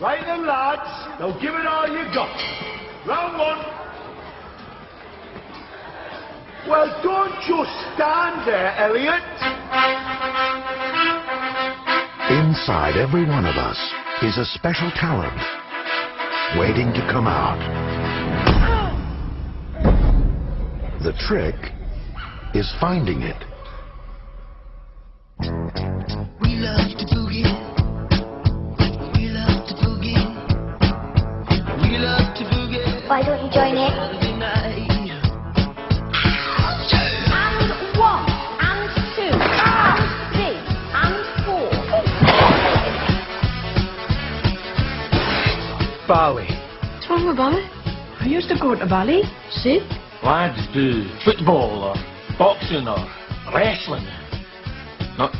Right then, lads. Now give it all you got. Round one. Well, don't just stand there, Elliot. Inside every one of us is a special talent waiting to come out. The trick is finding it. Why don't you join it? And one, and two, and three, and four. ballet. What's wrong with ballet? I used to go to ballet. See? Lads do football or boxing or wrestling. Not